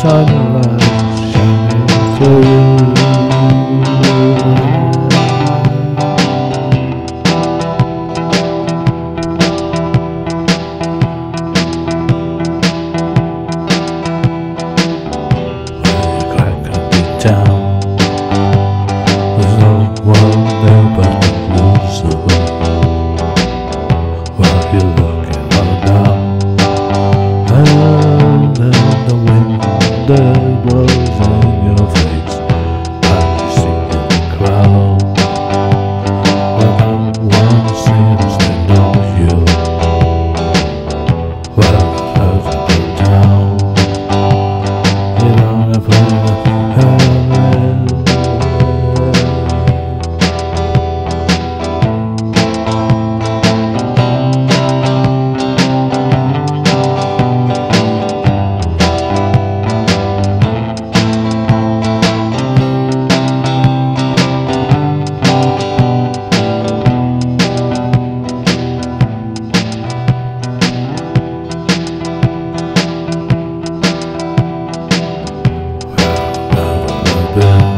Sunrise shining through. Like down Yeah.